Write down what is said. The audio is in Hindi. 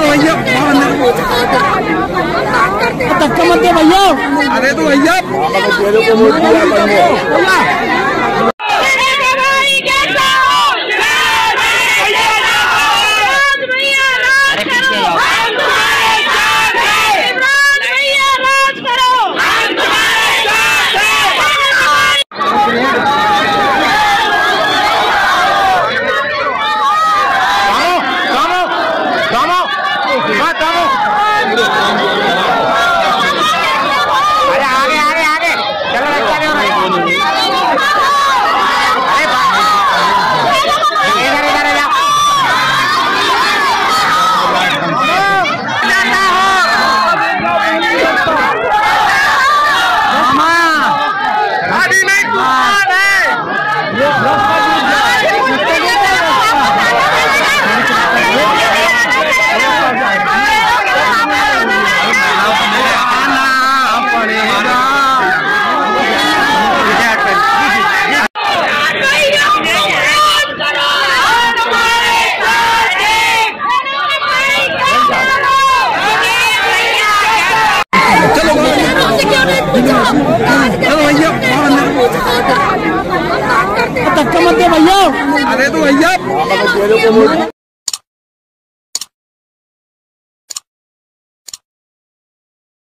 भैया। तब का मत भैया। अरे तो भैया Então. तक मत दे भैया अरे तो भैया